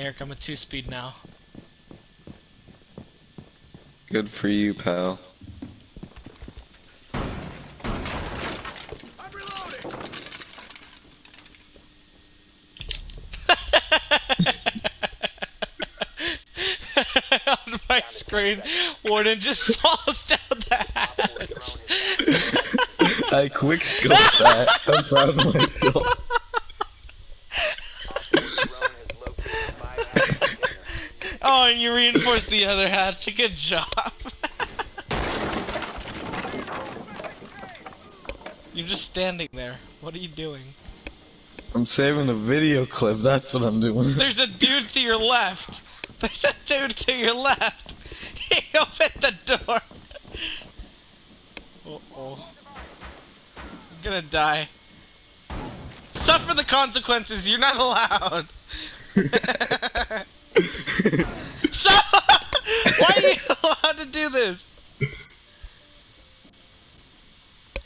Eric, I'm a two speed now. Good for you, pal. I'm reloading. On my screen, Warden just falls down the hatch. I quick scoped that. I'm proud of myself. Oh, and you reinforced the other hatch. Good job. You're just standing there. What are you doing? I'm saving a video clip. That's what I'm doing. There's a dude to your left. There's a dude to your left. He opened the door. Uh oh. I'm gonna die. Suffer the consequences. You're not allowed. so, why are you allowed to do this?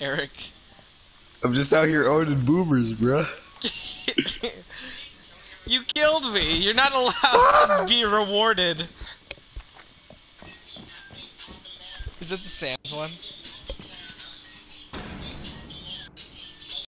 Eric. I'm just out here owning boomers, bruh. you killed me. You're not allowed to be rewarded. Is it the Sam's one?